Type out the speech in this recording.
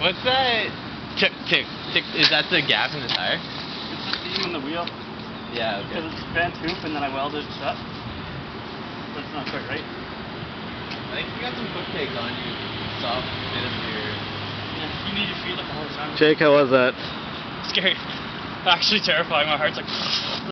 What's that? Tick, tick, tick. Is that the gap in the tire? It's the seam in the wheel Yeah. because it's bent hoop and then I welded it shut. But it's not quite right. I think you got some foot cake on you. Soft bit of your. Yeah, you need to feel like all the time. Jake, how was that? Scary. Actually terrifying. My heart's like.